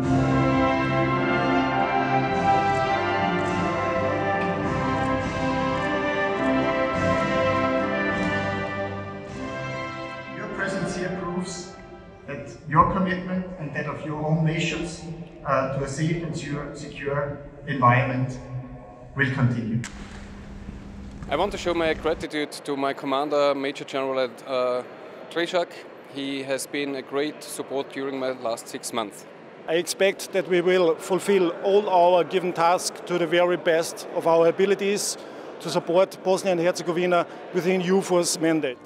Your presence here proves that your commitment and that of your own nations uh, to a safe and secure, environment will continue. I want to show my gratitude to my commander, Major General uh, Trischak. He has been a great support during my last six months. I expect that we will fulfill all our given tasks to the very best of our abilities to support Bosnia and Herzegovina within EUFOR's mandate.